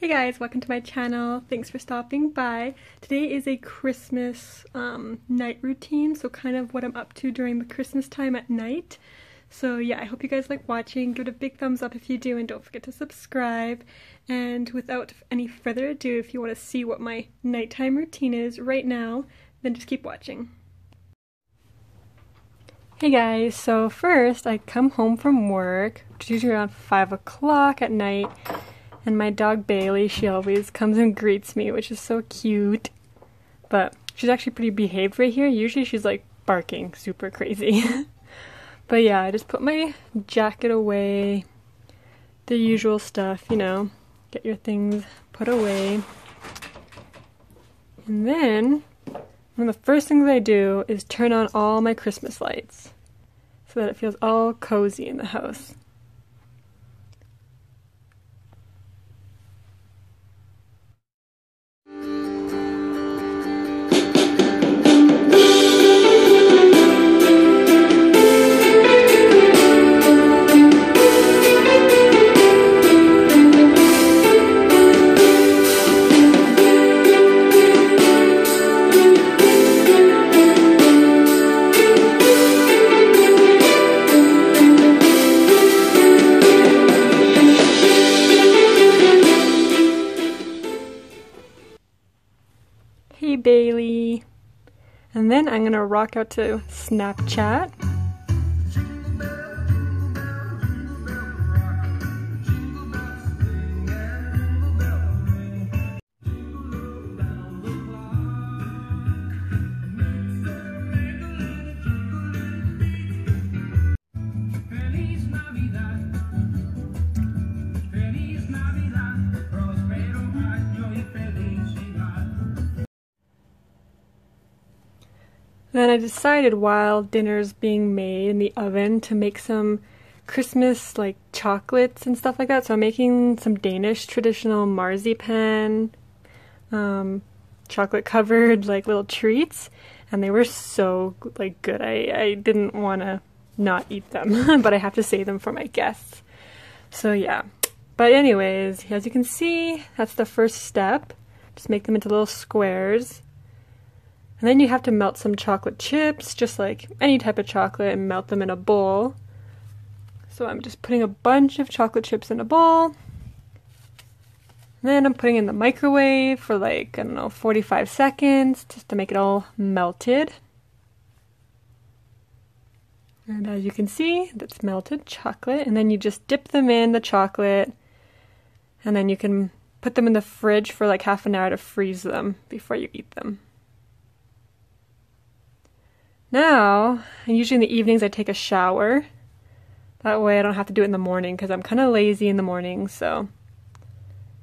Hey guys, welcome to my channel. Thanks for stopping by. Today is a Christmas um, night routine, so kind of what I'm up to during the Christmas time at night. So yeah, I hope you guys like watching. Give it a big thumbs up if you do, and don't forget to subscribe. And without any further ado, if you want to see what my nighttime routine is right now, then just keep watching. Hey guys, so first I come home from work, which is usually around 5 o'clock at night, and my dog Bailey, she always comes and greets me, which is so cute. But she's actually pretty behaved right here. Usually she's like barking super crazy. but yeah, I just put my jacket away. The usual stuff, you know, get your things put away. And then one of the first things I do is turn on all my Christmas lights so that it feels all cozy in the house. Bailey. And then I'm gonna rock out to Snapchat. Then I decided while dinner's being made in the oven to make some Christmas like chocolates and stuff like that. So I'm making some Danish traditional marzipan, um, chocolate covered like little treats, and they were so like good. I I didn't want to not eat them, but I have to save them for my guests. So yeah. But anyways, as you can see, that's the first step. Just make them into little squares. And then you have to melt some chocolate chips, just like any type of chocolate, and melt them in a bowl. So I'm just putting a bunch of chocolate chips in a bowl. Then I'm putting in the microwave for like, I don't know, 45 seconds just to make it all melted. And as you can see, that's melted chocolate. And then you just dip them in the chocolate. And then you can put them in the fridge for like half an hour to freeze them before you eat them. Now, usually in the evenings, I take a shower. That way, I don't have to do it in the morning because I'm kind of lazy in the morning, so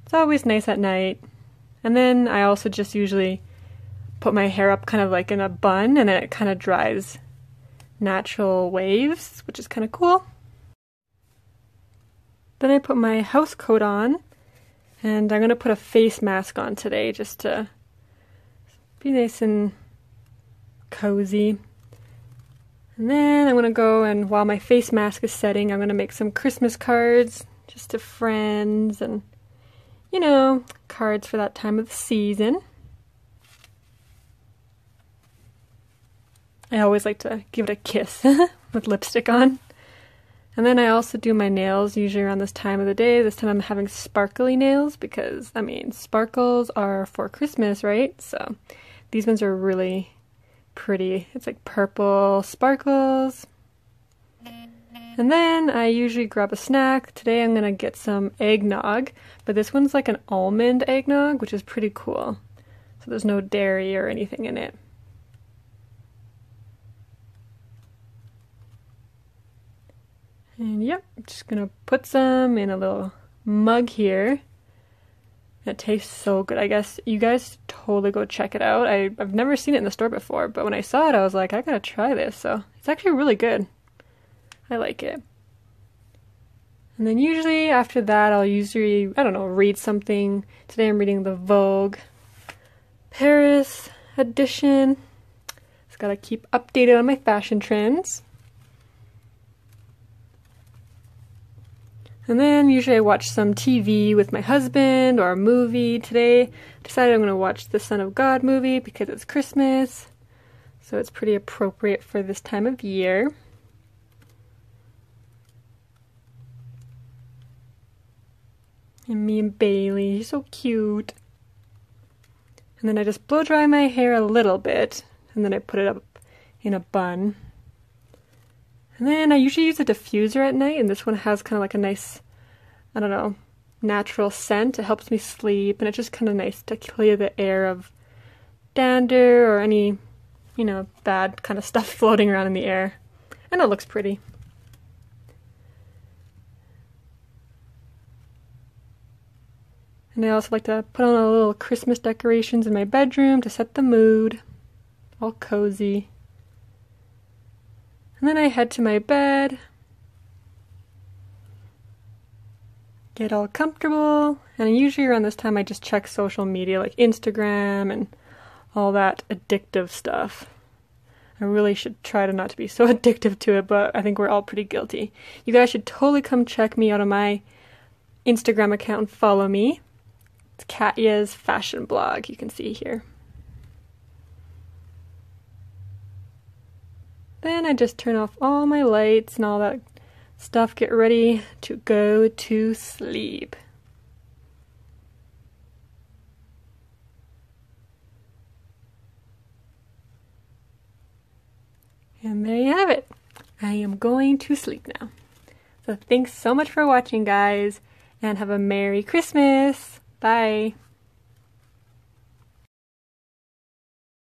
it's always nice at night. And then I also just usually put my hair up kind of like in a bun, and then it kind of dries natural waves, which is kind of cool. Then I put my house coat on, and I'm going to put a face mask on today just to be nice and cozy. And then I'm gonna go and while my face mask is setting, I'm gonna make some Christmas cards just to friends and, you know, cards for that time of the season. I always like to give it a kiss with lipstick on. And then I also do my nails usually around this time of the day. This time I'm having sparkly nails because, I mean, sparkles are for Christmas, right? So these ones are really pretty. It's like purple sparkles. And then I usually grab a snack. Today I'm gonna get some eggnog, but this one's like an almond eggnog, which is pretty cool. So there's no dairy or anything in it. And yep, just gonna put some in a little mug here. It tastes so good. I guess you guys totally go check it out. I, I've never seen it in the store before, but when I saw it, I was like, I gotta try this. So it's actually really good. I like it. And then usually after that, I'll usually, I don't know, read something. Today I'm reading the Vogue Paris edition. Just gotta keep updated on my fashion trends. And then usually I watch some TV with my husband or a movie. Today I decided I'm going to watch the Son of God movie because it's Christmas. So it's pretty appropriate for this time of year. And me and Bailey, he's so cute. And then I just blow dry my hair a little bit, and then I put it up in a bun. And then I usually use a diffuser at night, and this one has kind of like a nice, I don't know, natural scent. It helps me sleep, and it's just kind of nice to clear the air of dander or any, you know, bad kind of stuff floating around in the air. And it looks pretty. And I also like to put on a little Christmas decorations in my bedroom to set the mood. All cozy. And then I head to my bed. Get all comfortable. And usually around this time I just check social media like Instagram and all that addictive stuff. I really should try to not to be so addictive to it, but I think we're all pretty guilty. You guys should totally come check me out on my Instagram account and follow me. It's Katja's fashion blog, you can see here. Then I just turn off all my lights and all that stuff, get ready to go to sleep. And there you have it. I am going to sleep now. So thanks so much for watching, guys, and have a Merry Christmas. Bye.